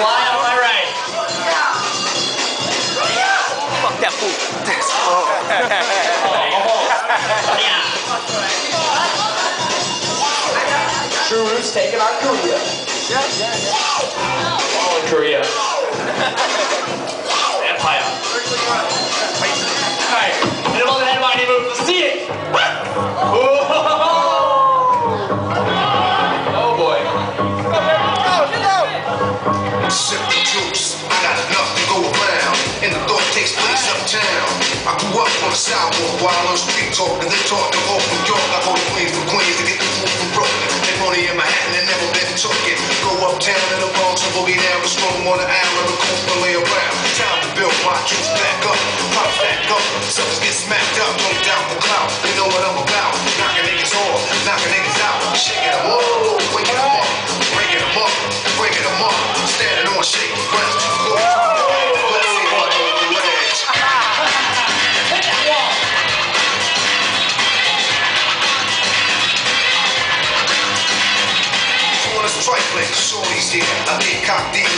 Fligh on my right. Fuck that fool. True Roots taking on Korea. Yeah, yeah, yeah. All in Korea. Empire. Alright, hit The juice, I got enough to go around. And the thought takes place uptown. I grew up on the sidewalk while on street talk. And they talk to all from York. I go to Queens for Queens to get the food from Brooklyn. They money in Manhattan and never been taken. Go uptown in the Bronx and boogie down the strong on the island of Coop and lay around. Time to build my troops complex shorties here. I think I'm deep